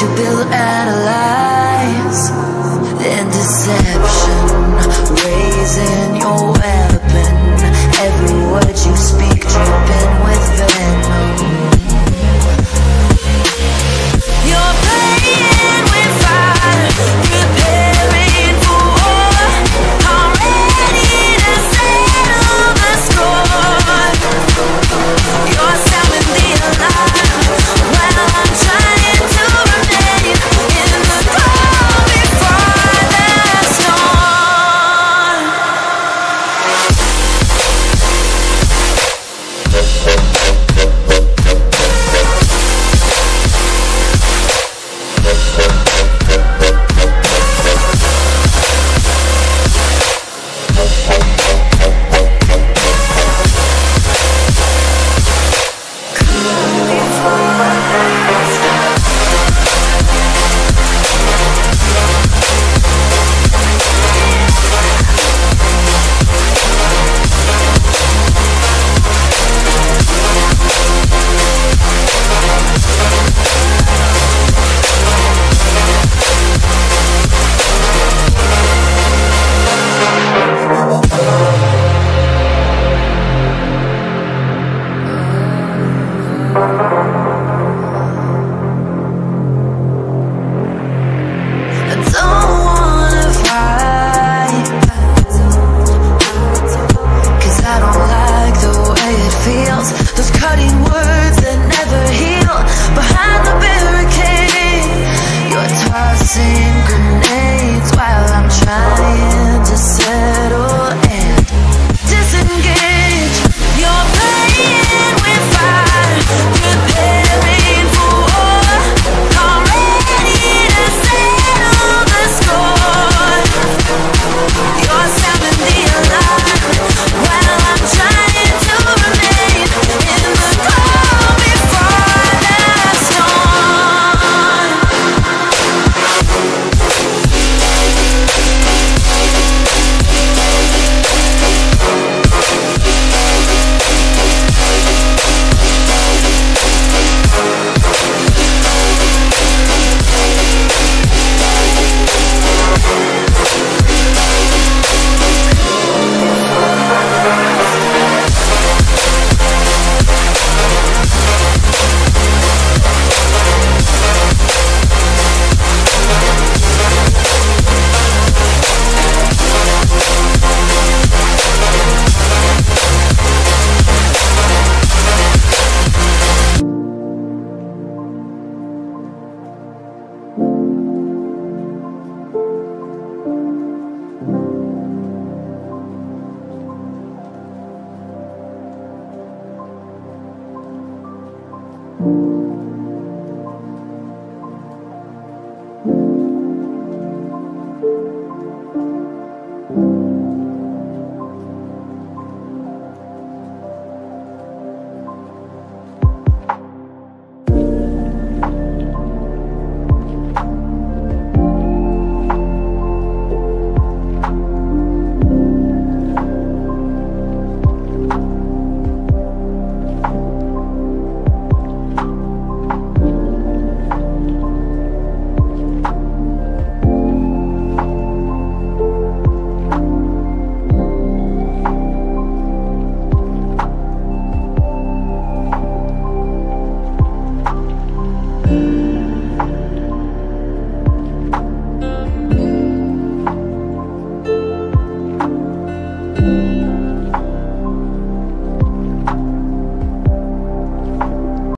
you build of life.